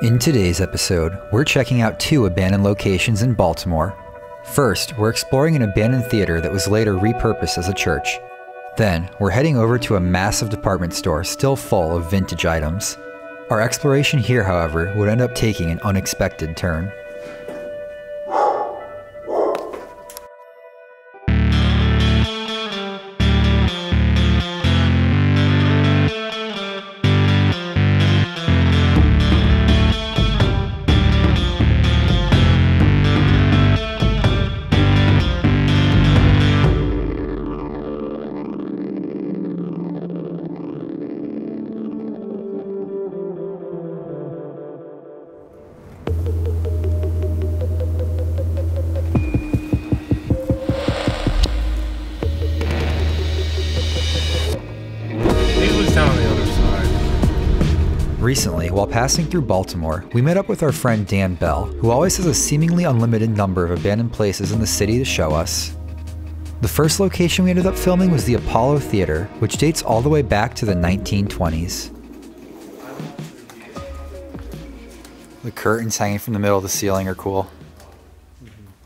In today's episode, we're checking out two abandoned locations in Baltimore. First, we're exploring an abandoned theater that was later repurposed as a church. Then, we're heading over to a massive department store still full of vintage items. Our exploration here, however, would end up taking an unexpected turn. Passing through Baltimore, we met up with our friend Dan Bell, who always has a seemingly unlimited number of abandoned places in the city to show us. The first location we ended up filming was the Apollo Theater, which dates all the way back to the 1920s. The curtains hanging from the middle of the ceiling are cool.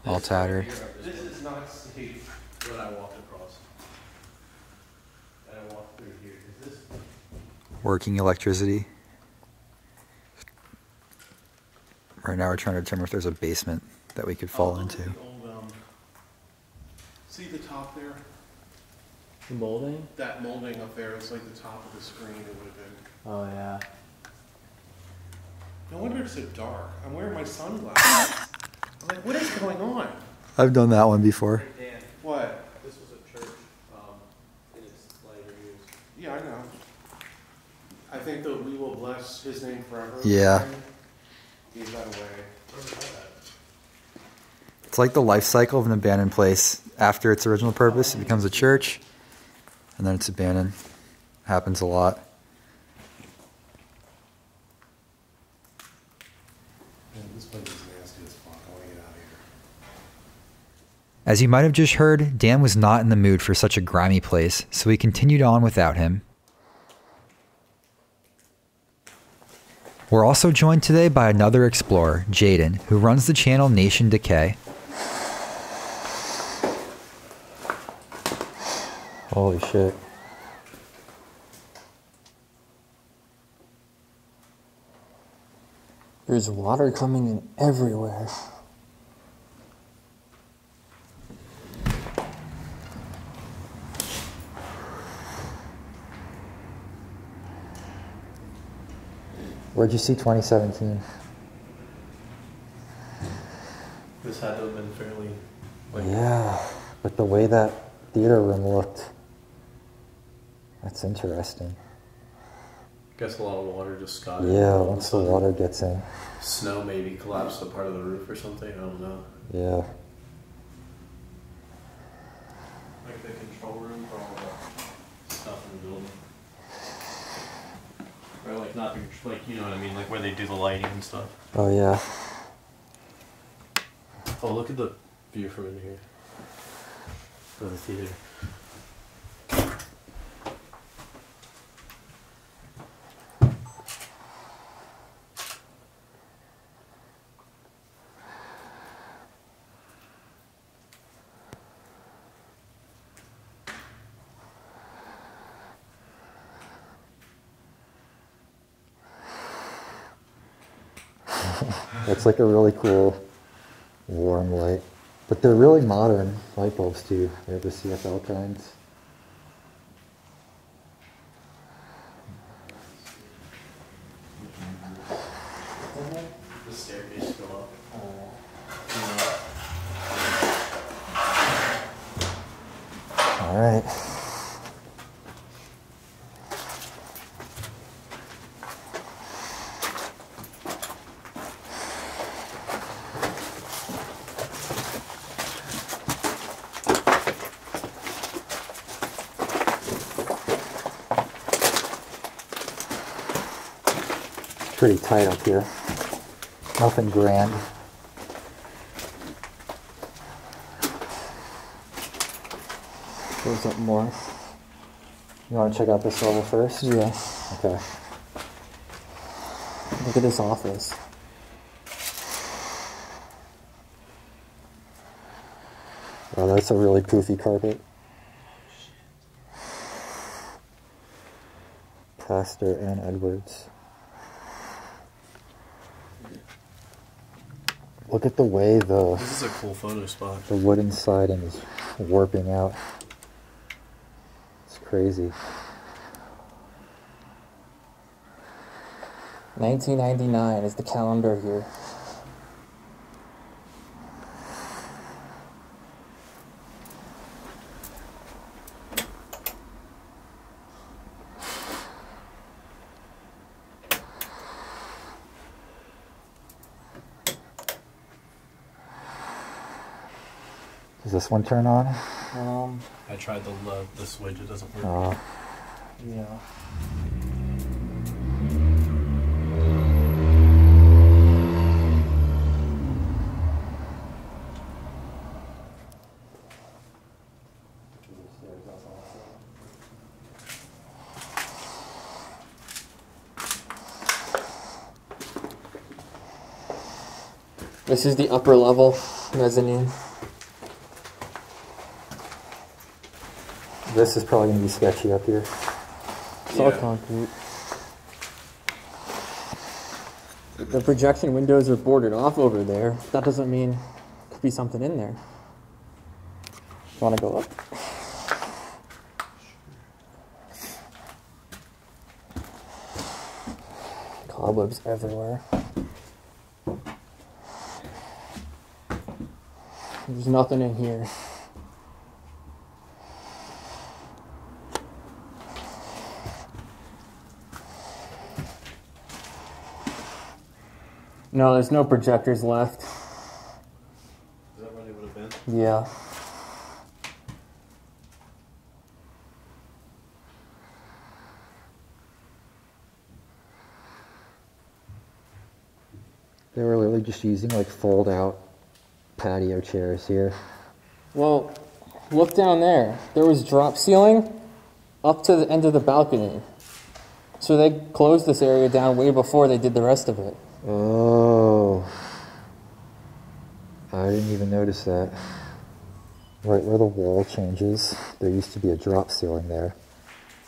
All tattered. This is not safe what I walked across. And I walked through here. Is this? Working electricity. Right now, we're trying to determine if there's a basement that we could fall Oh, into. the old, um, See the top there? The molding? That molding up there is like the top of the screen it would have been. Oh yeah. No wonder it's so dark. I'm wearing my sunglasses. I'm like, what is going on? I've done that one before. Dan, What? this was a church, um, in its later years. Yeah, I know. I think that we will bless his name forever. Yeah. He's away. It's like the life cycle of an abandoned place. After its original purpose, it becomes a church, and then it's abandoned. Happens a lot. Man, this place is nasty as fuck. I want to get out of here. As you might have just heard, Dan was not in the mood for such a grimy place, so we continued on without him. We're also joined today by another explorer, Jaden, who runs the channel Nation Decay. Holy shit. There's water coming in everywhere. Where'd you see 2017? This had to have been fairly. Yeah, but the way that theater room looked, that's interesting. Guess a lot of water just got. In. Yeah, once the water gets in. Snow maybe collapsed a part of the roof or something. I don't know. Yeah. Like the control room for all the stuff in the building. Or like not the, like you know what I mean, like where they do the lighting and stuff. Oh yeah. Oh, look at the view from in here. Of the theater. It's like a really cool warm light. But they're really modern light bulbs too. They're the CFL kinds. The staircase go up. All right. Pretty tight up here. Nothing grand. Goes up more. You want to check out this level first? Yeah. Okay. Look at this office. Oh, that's a really poofy carpet. Pastor Ann Edwards. Look at the way the This is a cool photo spot. the wooden siding is warping out. It's crazy. 1999 is the calendar here. This one turn on? Um, I tried the uh, the switch. It doesn't work. Oh, yeah. This is the upper level mezzanine. This is probably gonna be sketchy up here. It's all concrete. The projection windows are boarded off over there. That doesn't mean could be something in there. Want to go up? Cobwebs everywhere. There's nothing in here. No, there's no projectors left. Is that where they would have been? Yeah. They were literally just using like fold out patio chairs here. Well, look down there. There was drop ceiling up to the end of the balcony. So they closed this area down way before they did the rest of it. Oh. I didn't even notice that. Right where the wall changes, there used to be a drop ceiling there.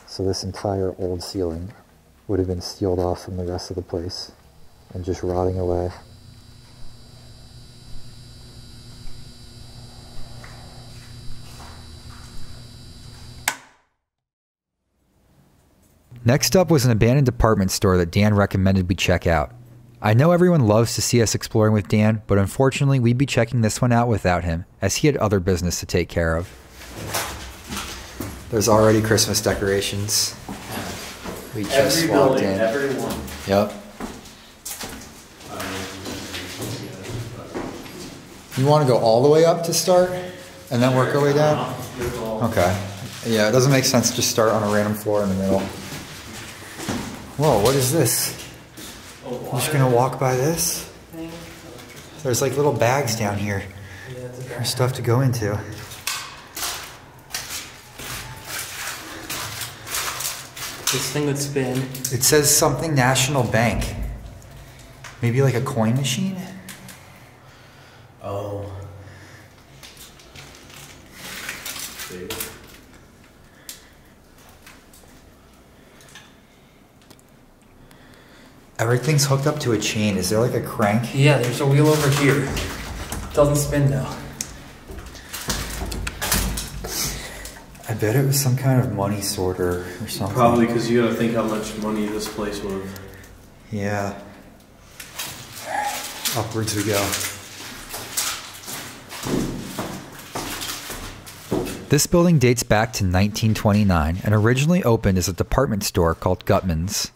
So this entire old ceiling would have been sealed off from the rest of the place and just rotting away. Next up was an abandoned department store that Dan recommended we check out. I know everyone loves to see us exploring with Dan, but unfortunately, we'd be checking this one out without him, as he had other business to take care of. There's already Christmas decorations. We just Every walked building, in. every one. Yep. You want to go all the way up to start and then work our way down? Okay. Yeah, it doesn't make sense to just start on a random floor in the middle. Whoa, what is this? I'm just gonna walk by this? There's like little bags down here. There's stuff to go into. This thing would spin. It says something National Bank. Maybe like a coin machine? Oh. Everything's hooked up to a chain. Is there like a crank? Yeah, there's a wheel over here. Doesn't spin though. I bet it was some kind of money sorter or something. Probably because you gotta think how much money this place would have. Yeah. Upwards we go. This building dates back to 1929 and originally opened as a department store called Gutman's.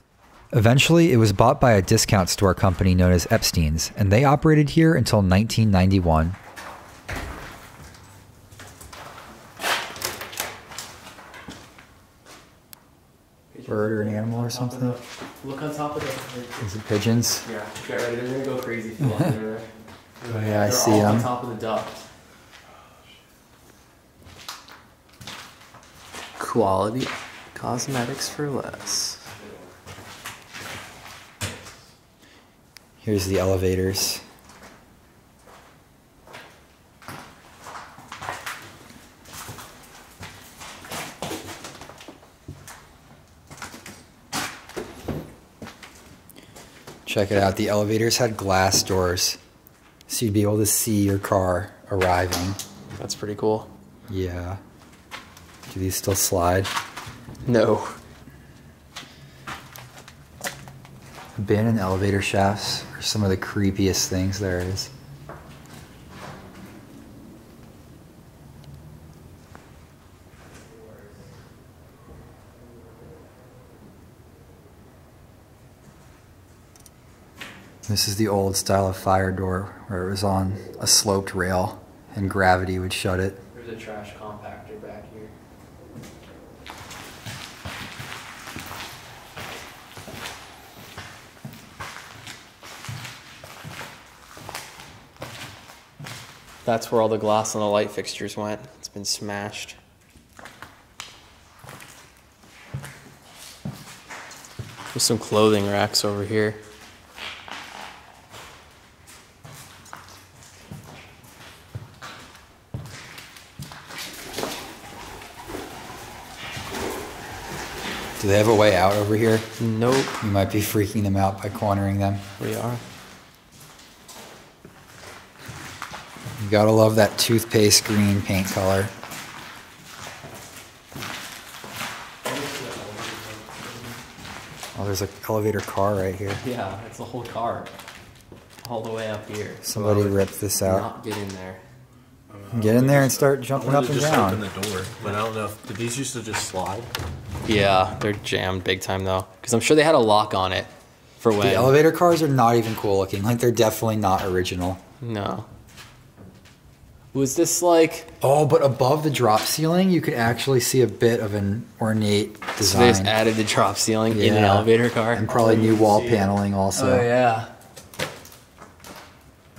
Eventually, it was bought by a discount store company known as Epstein's, and they operated here until 1991. Bird or an animal or something? Look on top of the. Is it pigeons? Yeah, get ready. They're gonna go crazy if you walk under there. Oh, yeah, I They're see all on them. top of the duct. Quality cosmetics for less. Here's the elevators. Check it out. The elevators had glass doors, so you'd be able to see your car arriving. That's pretty cool. Yeah. Do these still slide? No. Abandoned elevator shafts some of the creepiest things there is. This is the old style of fire door where it was on a sloped rail and gravity would shut it. There's a trash compactor back here. That's where all the glass on the light fixtures went. It's been smashed. There's some clothing racks over here. Do they have a way out over here? Nope. You might be freaking them out by cornering them. We are. You gotta love that toothpaste green paint color. Oh, there's an elevator car right here. Yeah, it's the whole car. All the way up here. Somebody ripped this out. Not get in there. Get in there and start jumping up Wanted to and just open the door, but I don't know if did these used to just slide. Yeah, they're jammed big time though. Because I'm sure they had a lock on it for when. The elevator cars are not even cool looking. Like they're definitely not original. No. Was this like. Oh, but above the drop ceiling, you could actually see a bit of an ornate design So they just added the drop ceiling in an elevator car? And probably new wall paneling also. Oh, yeah.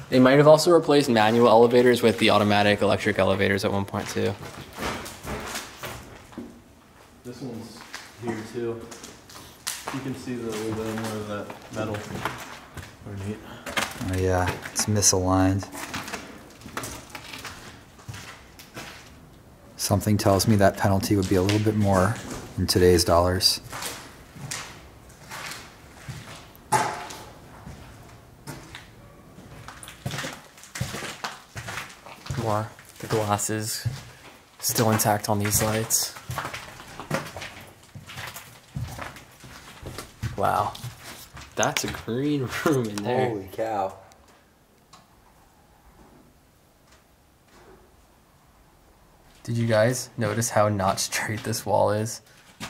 They might have also replaced manual elevators with the automatic electric elevators at one point too. This one's here too. You can see the little bit more of that metal. Pretty neat. Oh yeah, it's misaligned. Something tells me that penalty would be a little bit more in today's dollars. More. The glass is still intact on these lights. Wow. That's a green room in there. Holy cow. Did you guys notice how not straight this wall is? Oh.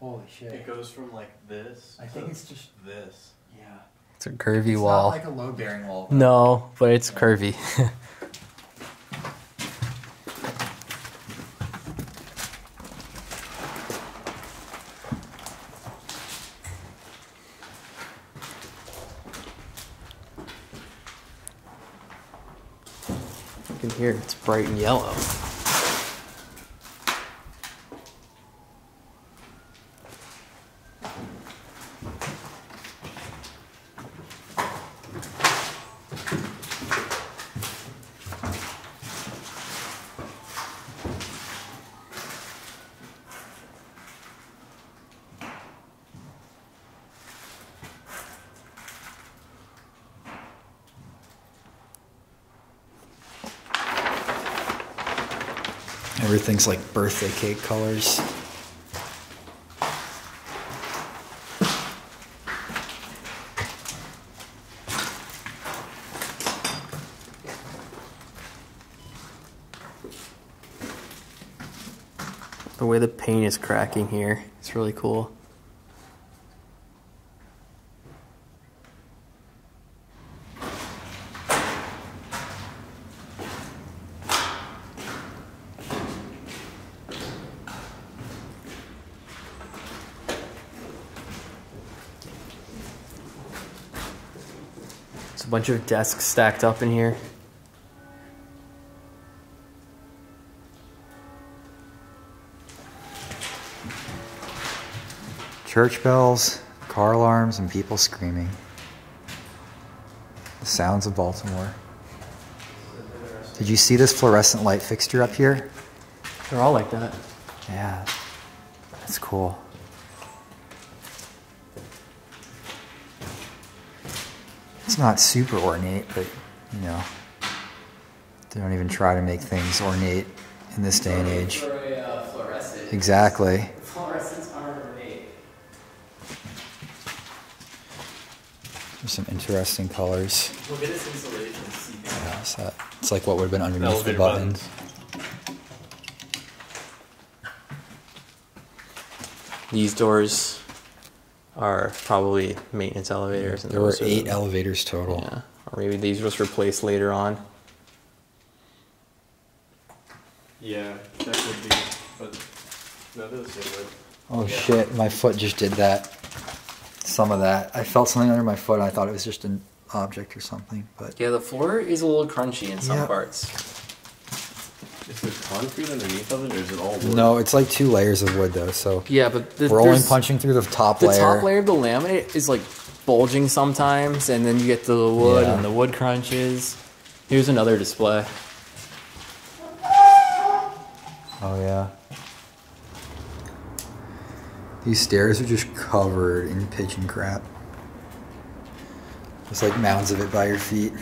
Holy shit. It goes from like this. I think it's just- this. Yeah. It's a curvy It's wall. not like a load bearing wall. no, but it's curvy. hear it's bright and yellow. Everything's like birthday cake colors. The way the paint is cracking here, it's really cool. Bunch of desks stacked up in here. Church bells, car alarms, and people screaming. The sounds of Baltimore. Did you see this fluorescent light fixture up here? They're all like that. Yeah, that's cool. It's not super ornate, but you know, they don't even try to make things ornate in this day and age. For a uh, fluorescent. Exactly. Fluorescents aren't ornate. There's some interesting colors. Look at this insulation. Yeah, so that- it's like what would have been underneath the buttons. These doors are probably maintenance elevators. And There were eight the- elevators total. Yeah, or maybe these was replaced later on. Yeah, that could be. But no, they're the same way. Oh shit, my foot just did that. Some of that. I felt something under my foot and I thought it was just an object or something, but Yeah, the floor is a little crunchy in some Yeah. parts. Is there concrete underneath of it, or is it all wood? no, it's like two layers of wood though, so Yeah, but the, we're only punching through the top the layer. The top layer of the laminate is like bulging sometimes, and then you get the wood Yeah. and the wood crunches. Here's another display. Oh yeah. These stairs are just covered in pigeon crap. There's like mounds of it by your feet.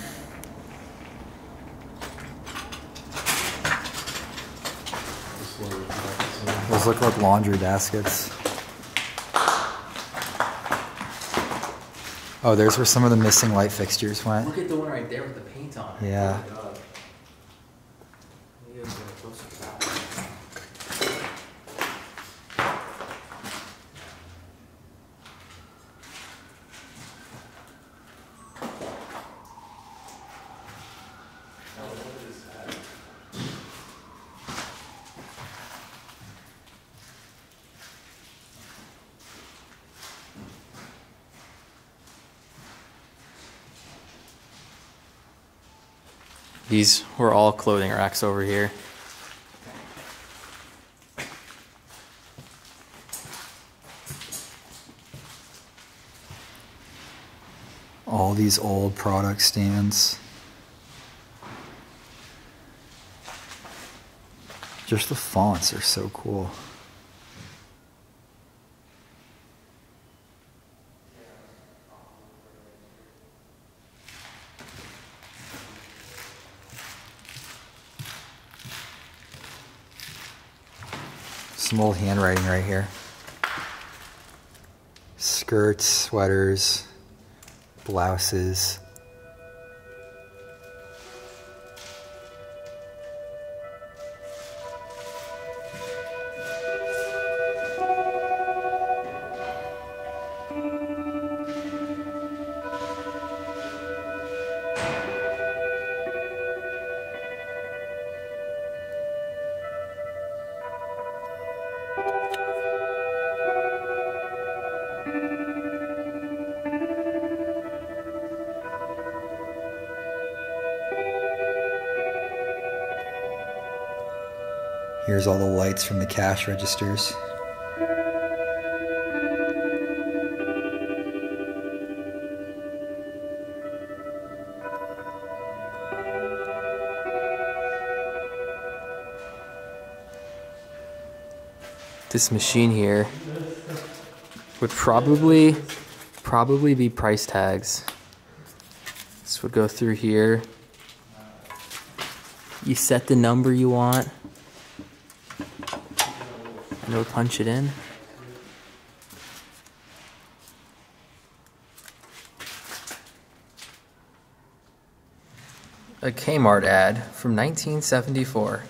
This one is not- Those look like laundry baskets. Oh, there's where some of the missing light fixtures went. Look at the one right there with the paint on it. Yeah. Oh my God. Maybe I'll get a closer to that one. These were all clothing racks over here. All these old product stands. Just the fonts are so cool. Some old handwriting right here. Skirts, sweaters, blouses. From the cash registers. This machine here would probably probably be price tags. This would go through here. You set the number you want. It'll punch it in. A Kmart ad from 1974.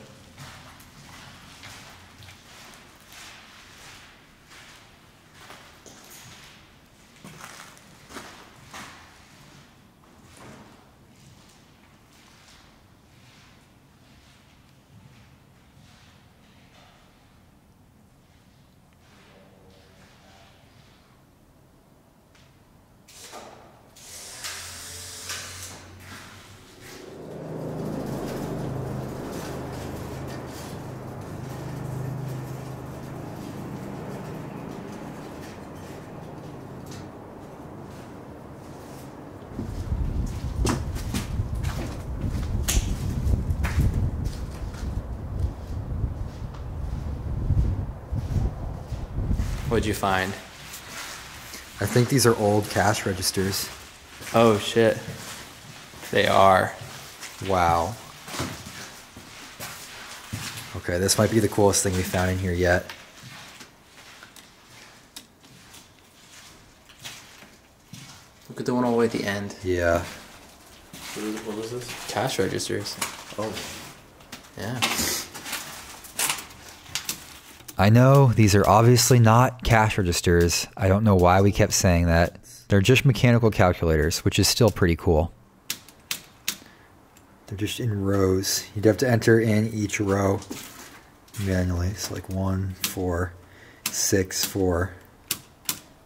What'd you find? I think these are old cash registers. Oh shit. They are. Wow. Okay, this might be the coolest thing we found in here yet. Look at the one all the way at the end. Yeah. What is, what is this? Cash registers. Oh. Yeah. I know these are obviously not cash registers. I don't know why we kept saying that. They're just mechanical calculators, which is still pretty cool. They're just in rows. You'd have to enter in each row manually. So like one, four, six, four,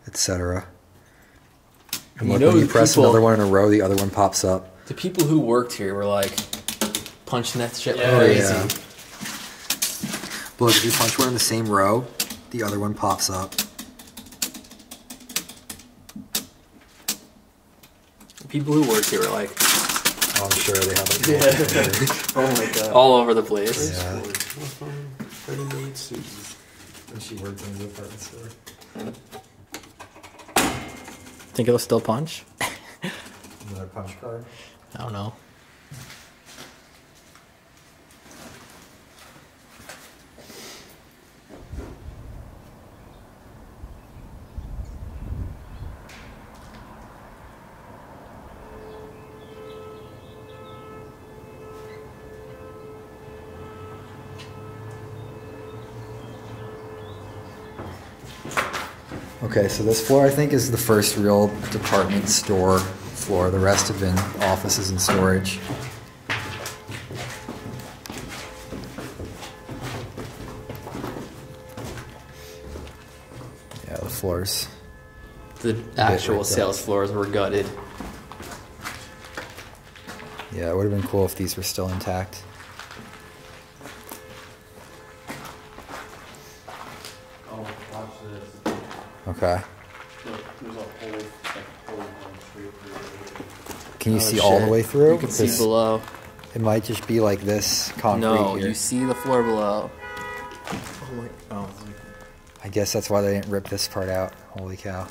etc. And You look, know when you press people- another one in a row, the other one pops up. The people who worked here were like punching that shit like oh, Yeah, crazy. yeah. But look, if you punch one in the same row, the other one pops up. The People who worked here were like Oh, I'm sure they have like Oh my god. all over the place. Yeah. Ready-made suits. When she worked in the department store. Think it'll still punch? Another punch card. I don't know. Okay, so this floor I think is the first real department store floor. The rest have been offices and storage. Yeah, the floors. The actual sales floors were gutted. Yeah, it would have been cool if these were still intact. You Oh, see all the way through? You can see below. It might just be like this concrete No, here. you see the floor below. Oh my. Oh. I guess that's why they didn't rip this part out. Holy cow.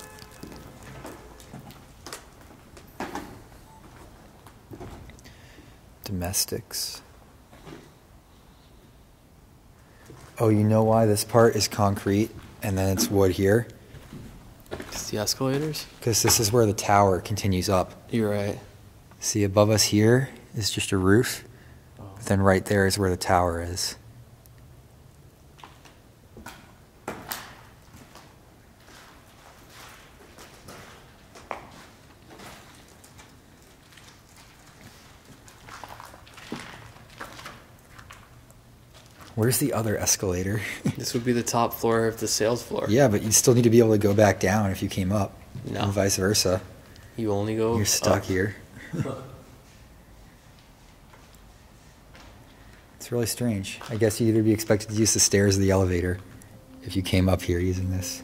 Domestics. Oh, you know why this part is concrete and then it's wood here? It's the escalators. Because this is where the tower continues up. You're right. See, above us here is just a roof. But then right there is where the tower is. Where's the other escalator? This would be the top floor of the sales floor. yeah, but you still need to be able to go back down if you came up. No. And vice versa. You only go. You're stuck up. here. It's really strange. I guess you'd either be expected to use the stairs or the elevator if you came up here using this.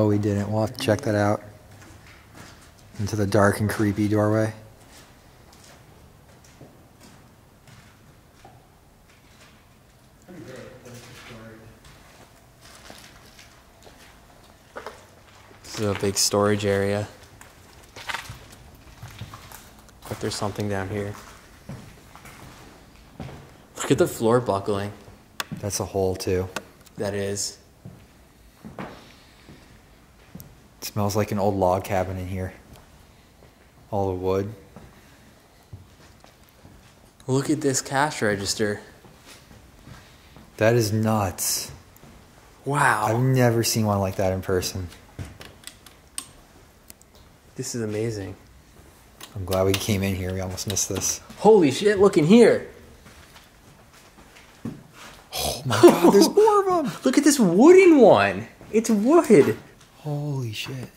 No, we didn't. We'll have to check that out. Into the dark and creepy doorway. This is a big storage area. But there's something down here. Look at the floor buckling. That's a hole too. that is. It smells like an old log cabin in here. All the wood. Look at this cash register. That is nuts. Wow. I've never seen one like that in person. This is amazing. I'm glad we came in here. We almost missed this. Holy shit, look in here. Oh my god, there's more of them. Look at this wooden one. It's wood. Holy shit.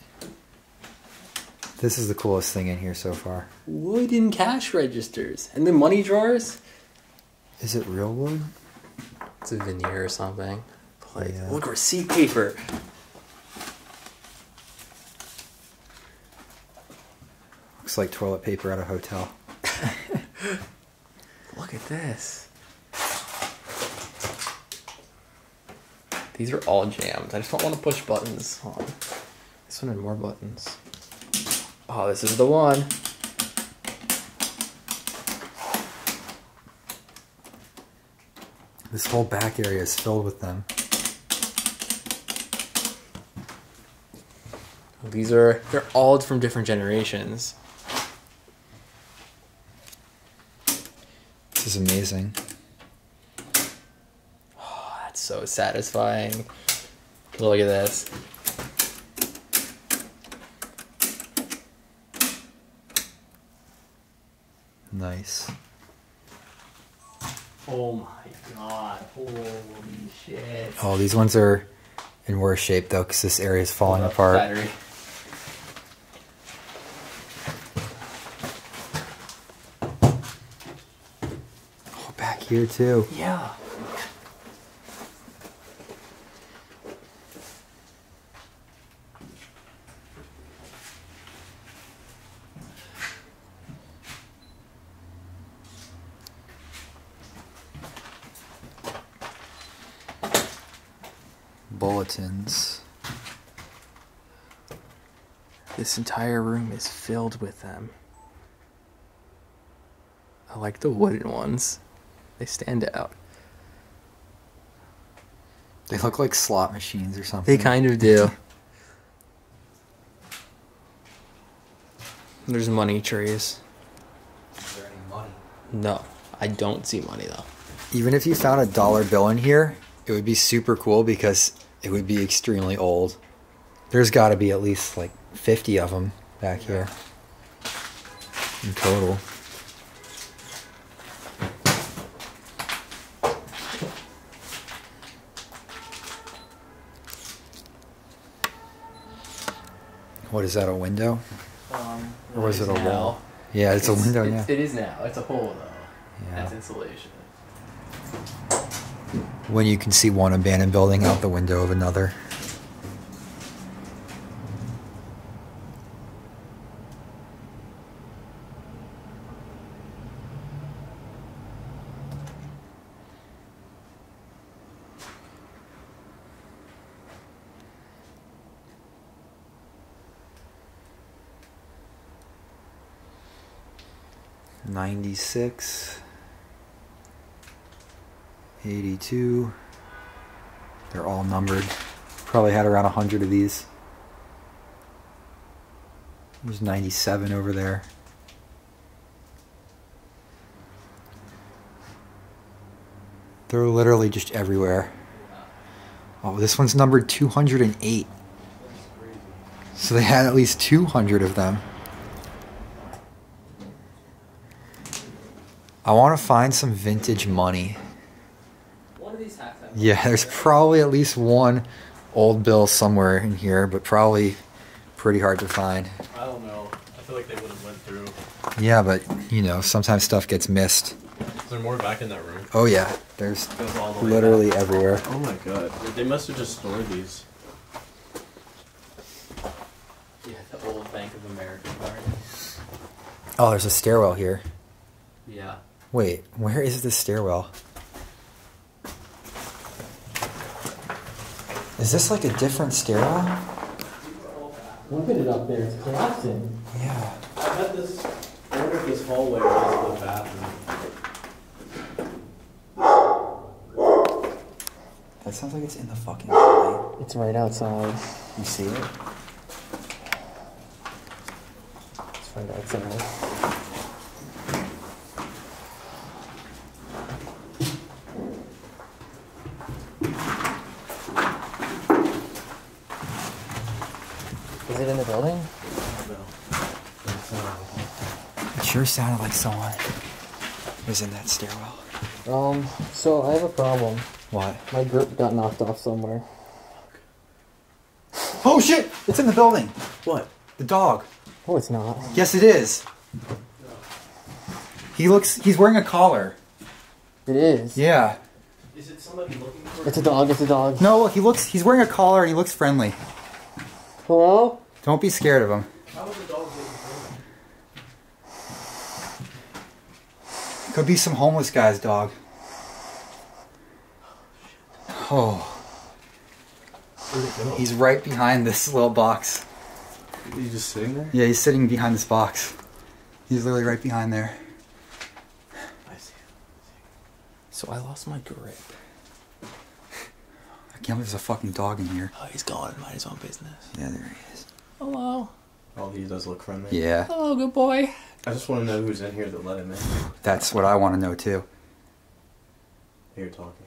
This is the coolest thing in here so far. Wooden cash registers. And the money drawers? Is it real wood? It's a veneer or something. Like, Yeah. look, receipt paper. Looks like toilet paper at a hotel. Look at this. These are all jammed. I just don't want to push buttons on. This one had more buttons. Oh, this is the one. This whole back area is filled with them. These are they're all from different generations. This is amazing. So satisfying. Look at this. Nice. Oh my god. Holy shit. Oh, these ones are in worse shape though, because this area is falling apart. Battery. Oh, back here too. Yeah. Bulletins. This entire room is filled with them. I like the wooden ones. They stand out. They look like slot machines or something. They kind of do. There's money trees. Is there any money? No, I don't see money though. Even if you found a dollar bill in here, it would be super cool because it would be extremely old. There's got to be at least like 50 of them back here in total. What is that, a window? Um, Or was it a now. wall? Yeah, it's, a window, it's- yeah. It is now. It's a hole though. Yeah. That's insulation. When you can see one abandoned building out the window of another. Ninety-six. 82. They're all numbered. Probably had around 100 of these. There's 97 over there. They're literally just everywhere. Oh, this one's numbered 208. So they had at least 200 of them. I want to find some vintage money. One of these hats have Yeah, there's probably at least one old bill somewhere in here, but probably pretty hard to find. I don't know. I feel like they would have went through. Yeah, but you know, sometimes stuff gets missed. Is there more back in that room? Oh yeah, there's the literally back. everywhere. Oh my god. They must have just stored these. Yeah, the old Bank of America card. Oh, there's a stairwell here. Yeah. Wait, where is this stairwell? Is this like a different stairwell? Look at it up there. It's collapsing. Yeah. I had this. I wonder if this hallway was the bathroom. That sounds like it's in the fucking building. It's right outside. You see it? It's right outside. Is it in the building? It sure sounded like someone was in that stairwell. Um, so I have a problem. What? My grip got knocked off somewhere. Oh shit! It's in the building. What? The dog. Oh, it's not. Yes, it is. He looks. He's wearing a collar. It is. Yeah. Is it somebody looking for? It's a dog, it's a dog. No, look, he looks. He's wearing a collar and he looks friendly. Hello? Don't be scared of him. How would the dog get in Could be some homeless guy's dog. Oh. He's right behind this little box. You just sitting there? Yeah, he's sitting behind this box. He's literally right behind there. I see. Him. So I lost my grip. I can't believe there's a fucking dog in here. Oh, he's gone. Mind his own business. Yeah, there he is. Hello. Oh, he does look friendly. Yeah, Hello, good boy. I just want to know who's in here that let him in. that's what I want to know too. Here talking.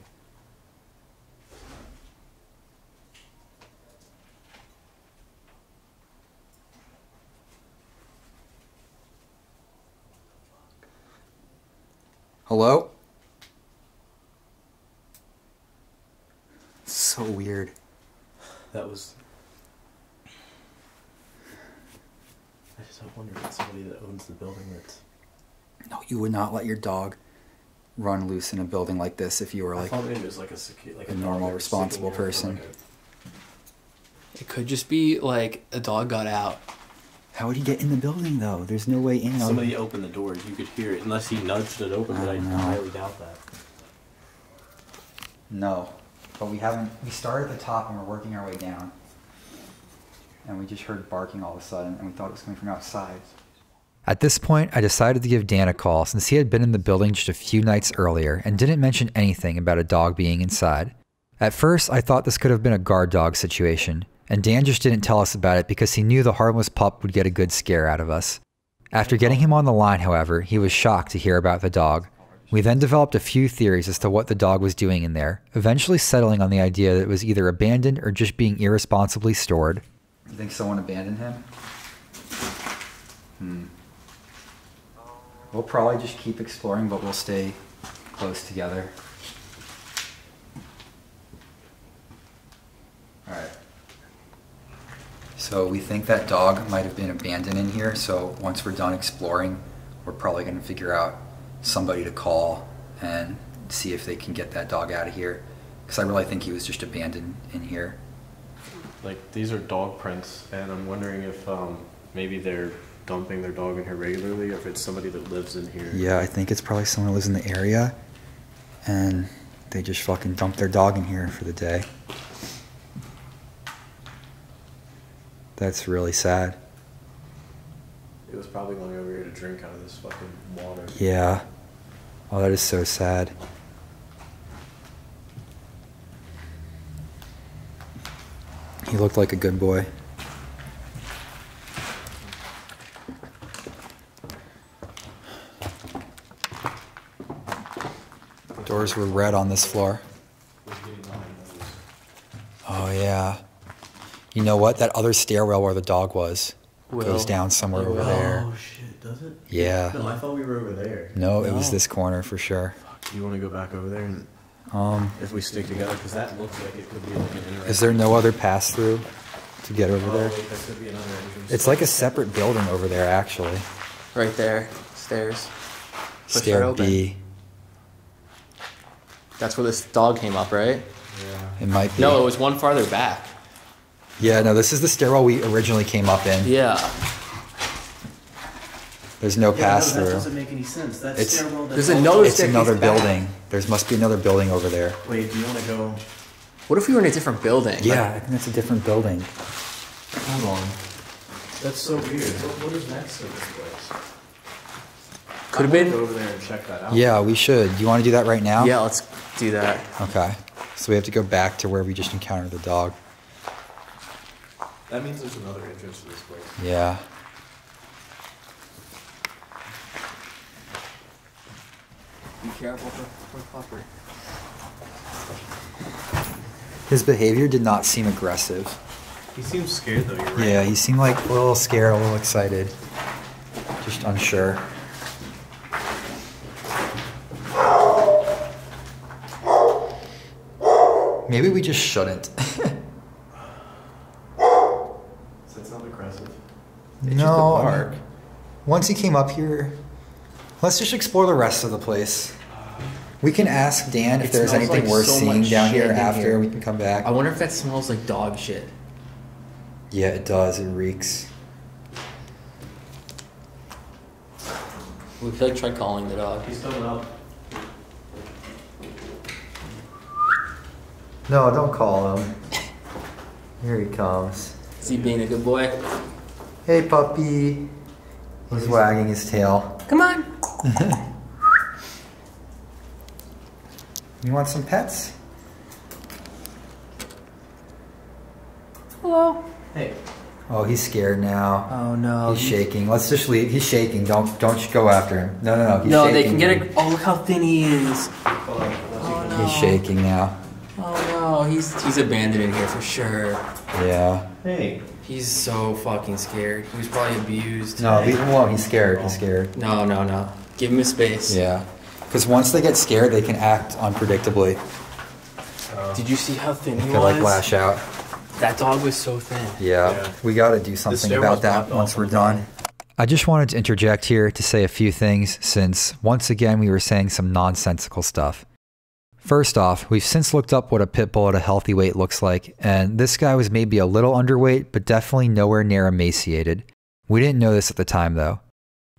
Hello? So weird. That was. I just wonder if it's somebody that owns the building that's. No, you would not let your dog run loose in a building like this if you were I like thought maybe it was like a secu- like a dog normal, responsible sitting there for person. like a- It could just be like a dog got out. How would he get in the building though? There's no way in. Somebody opened the door. You could hear it unless he nudged it open, but I I know. highly doubt that. No, but we haven't. We started at the top and we're working our way down, and we just heard barking all of a sudden, and we thought it was coming from outside. At this point, I decided to give Dan a call since he had been in the building just a few nights earlier and didn't mention anything about a dog being inside. At first, I thought this could have been a guard dog situation, and Dan just didn't tell us about it because he knew the harmless pup would get a good scare out of us. After getting him on the line, however, he was shocked to hear about the dog. We then developed a few theories as to what the dog was doing in there, eventually settling on the idea that it was either abandoned or just being irresponsibly stored. You think someone abandoned him? Hmm. We'll probably just keep exploring, but we'll stay close together. Alright. So we think that dog might have been abandoned in here, so once we're done exploring, we're probably going to figure out somebody to call and see if they can get that dog out of here. Because I really think he was just abandoned in here. Like these are dog prints, and I'm wondering if um, maybe they're dumping their dog in here regularly, or if it's somebody that lives in here. Yeah, I think it's probably someone who lives in the area, and they just fucking dump their dog in here for the day. That's really sad. It was probably going over here to drink out of this fucking water. Yeah. Oh, that is so sad. He looked like a good boy. Doors were red on this floor. Oh, yeah. You know what? That other stairwell where the dog was goes down somewhere over there. Oh shit, does it? Yeah. No, I thought we were over there. No, it was this corner for sure. Do you want to go back over there and Um, if we stick together? Because that looks like it could be like an interesting. is there no other pass through to get over Oh, there? wait, that could be another entrance. It's like a separate building over there, actually. Right there, stairs. Push Stair that open. B. That's where this dog came up, right? Yeah. It might be. No, it was one farther back. Yeah, no, this is the stairwell we originally came up in. Yeah. There's no Yeah, pass no, that through. doesn't make any sense. That It's- stairwell. There's another It's staircase another back. building. There must be another building over there. Wait, do you want to go? What if we were in a different building? Yeah, I think that's a different building. Hold on. That's so weird. What, what is next to this place? Could have Go been. over there and check that out. Yeah, we should. You want to do that right now? Yeah, let's do that. Okay. So we have to go back to where we just encountered the dog. That means there's another entrance to this place. Yeah. Be careful for, for Pupper. His behavior did not seem aggressive. He seems scared though, you're right. Yeah, he seemed like a little scared, a little excited. Just unsure. Maybe we just shouldn't. Does that sound aggressive? It's no. just a I bark. mean, once he came up here, let's just explore the rest of the place. We can ask Dan if It there's anything like worth so seeing down here after here. we can come back. I wonder if that smells like dog shit. Yeah, it does. It reeks. We could like try calling the dog. He's coming up. No, don't call him. Here he comes. Is he being a good boy? Hey, puppy. He's wagging his tail. Come on. You want some pets? Hello. Hey. Oh, he's scared now. Oh no. he's shaking. Let's just leave. He's shaking. Don't don't go after him. No, no, no. He's no, they can get a. Oh, look how thin he is. Hold on. Let's see Oh no. He's shaking now. Oh he's he's abandoned in here for sure. Yeah. Hey. He's so fucking scared. He was probably abused. No, leave him alone. He's scared. He's scared. No, no, no. Give him a space. Yeah. Because once they get scared, they can act unpredictably. Did you see how thin he could was? like lash out. That dog was so thin. Yeah, Yeah. we got to do something about that once we're done. I just wanted to interject here to say a few things since once again we were saying some nonsensical stuff. First off, we've since looked up what a pit bull at a healthy weight looks like, and this guy was maybe a little underweight, but definitely nowhere near emaciated. We didn't know this at the time though.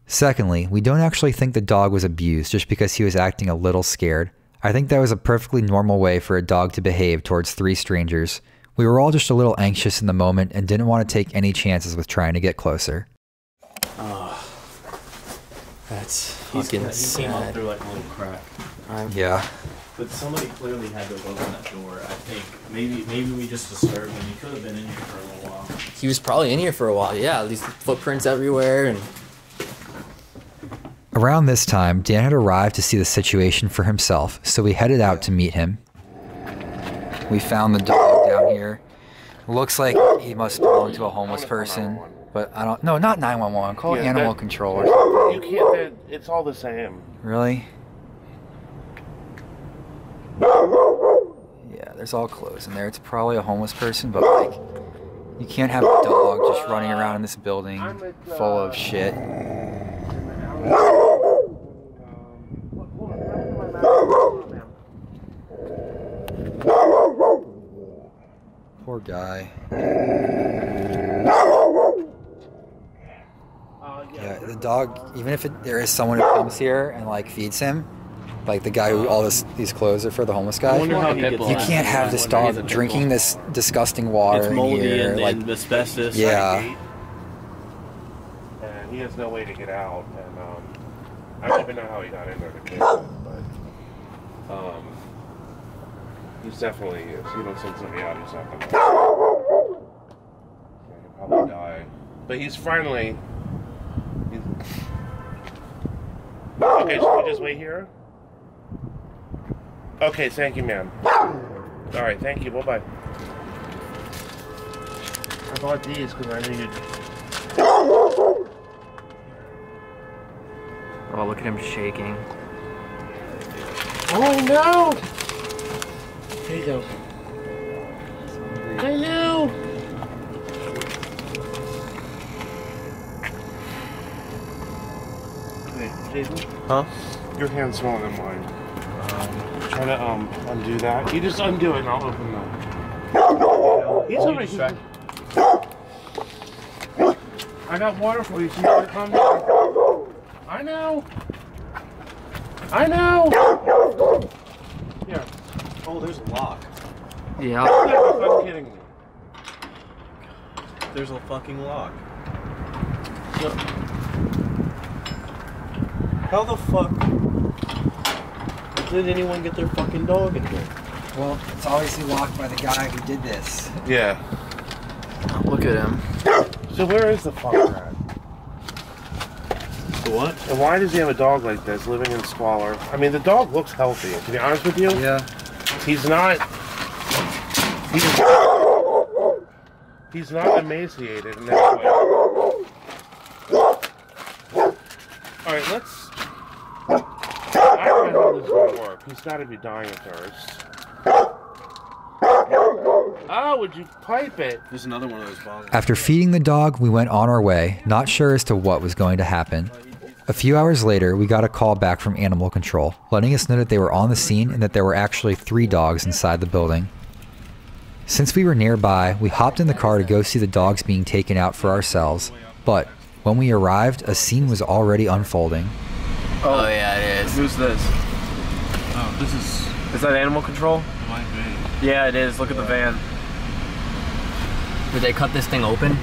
Secondly, we don't actually think the dog was abused just because he was acting a little scared. I think that was a perfectly normal way for a dog to behave towards three strangers. We were all just a little anxious in the moment and didn't want to take any chances with trying to get closer. Ah, that's He's, fucking he came up sad. through like a little crack. I'm- Yeah. But somebody clearly had to have opened that door. I think maybe maybe we just disturbed him. He could have been in here for a little while. He was probably in here for a while. Yeah, these footprints everywhere, and Around this time, Dan had arrived to see the situation for himself, so we headed out to meet him. We found the dog down here. Looks like he must belong to a homeless person, but I don't. No, not 911. Call Yeah, animal that- control or something. You can't. that- It's all the same. Really? Yeah, there's all clothes in there. It's probably a homeless person, but like, you can't have a dog just running around in this building full of shit. Poor guy. Yeah, the dog. Even if it, there is someone who comes here and like feeds him, like the guy who all this these clothes are for the homeless guy. wonder how a he gets. You can't have this Wonder he's a dog drinking this disgusting water It's in moldy here. and, like, and asbestos. Yeah. And he has no way to get out. And um, I don't even know how he got in there to begin with, but um, he's definitely. If you don't send somebody out, he's not gonna. Yeah, he'll probably die. But he's finally. He's, okay, should we just wait here? Okay, thank you, ma'am. All right, thank you. Bye bye. I bought these because I needed. oh, look at him shaking. Oh no! Here you go. I know. Wait, Jason, Huh? your hand's smaller than mine. Um, try to um undo that. You just undo it, and I'll open the. He's You already. distract- I got water for you, so you gotta calm down. I know. I know. Here. Oh, there's a lock. Yeah. You're fucking kidding me. There's a fucking lock. So, How the fuck did anyone get their fucking dog in here? Well, it's obviously locked by the guy who did this. Yeah. Look at him. So where is the fucker at? The what? And why does he have a dog like this living in squalor? I mean, the dog looks healthy. To be honest with you, Yeah. he's not. He's, he's not emaciated in that way. All right, let's. I don't know how this is gonna work. He's got to be dying of thirst. Oh, would you pipe it? There's another one of those bottles. After feeding the dog, we went on our way, not sure as to what was going to happen. A few hours later, we got a call back from animal control, letting us know that they were on the scene and that there were actually three dogs inside the building. Since we were nearby, we hopped in the car to go see the dogs being taken out for ourselves, but when we arrived, a scene was already unfolding. Oh, yeah, it is. Who's this? This is. Is that animal control? My van. Yeah, it is. Look at the van. Did they cut this thing open?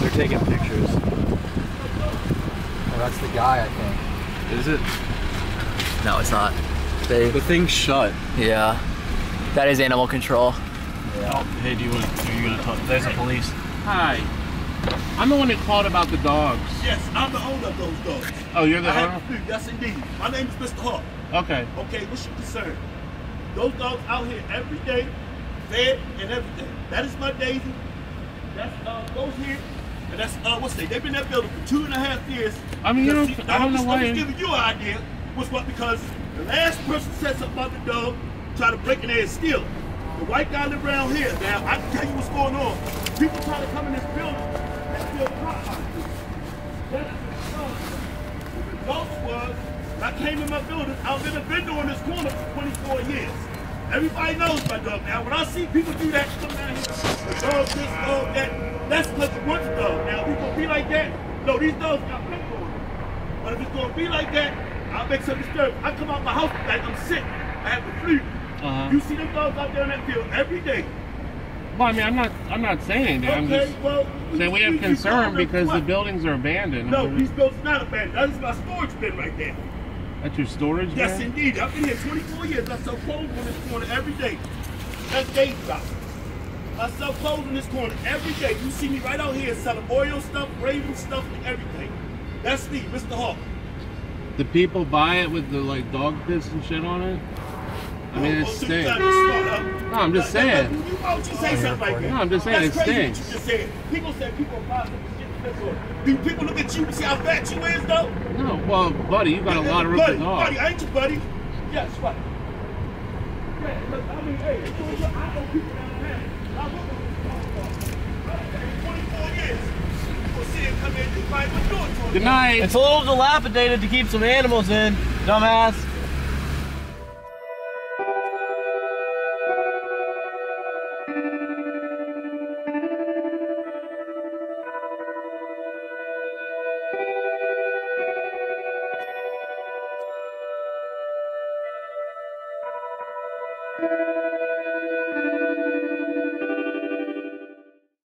They're taking pictures. Oh, that's the guy, I think. Is it? No, it's not. They, The thing's shut. yeah. That is animal control. Oh, hey, do you want? Are you gonna talk? There's the police. Hi. I'm the one who called about the dogs. Yes, I'm the owner of those dogs. Oh, you're the I have owner? a few, yes indeed. My name is Mr. Hawk. Okay. Okay, what's your concern? Those dogs out here every day, fed and everything. That is my Daisy. That's uh goes here. And that's uh what's they? They've been in that building for two and a half years. I mean, you see, I don't know why I you- was giving you an idea. Was what because the last person said something about the dog, try to break in there and steal it. The white guy live around here. Now I can tell you what's going on. People try to come in this building and steal property. That's the dog. The result was, I came in my building, I've been a vendor on this corner for 24 years. Everybody knows my dog now. When I see people do that, come down here, the dog this, dog that, that's because it wants a dog. Now, if it's gonna be like that, no, these dogs got pet on them. But if it's gonna be like that, I'll make some disturbance. I come out my house like I'm sick. I have the flu. Uh-huh. You see them dogs out there in that field every day. Well, I mean, I'm not. I'm not saying that. I'm Okay, just well, saying we have concern because the buildings are abandoned. No, these buildings not abandoned. That is my storage bin right there. That's your storage. Yes, bin? indeed. I've been here 24 years. I sell clothes on this corner every day. That's day job. I sell clothes in this corner every day. You see me right out here selling oil stuff, Raven stuff, and everything. That's me, Mr. Hawk. The people buy it with the like dog piss and shit on it? I mean, it stinks. gotta be smart, huh? No, I'm just Now, now, saying. you- Why would you say something like that? No, I'm just saying That's it stinks. What you just said. People say people buy some shit piss on. Do people look at you and see how fat you is, though? No, well, buddy, you got a lot of room buddy, to dog. Buddy, ain't you, buddy? Yes, what? Yeah, look, I mean, hey, it's all good. I know people down there. I work with 24 years. We'll see him come in, you might do it to. Good night. It's a little dilapidated to keep some animals in, dumbass.